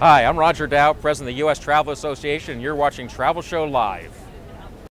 Hi, I'm Roger Dow, President of the U.S. Travel Association, and you're watching Travel Show Live.